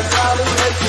that's how they make you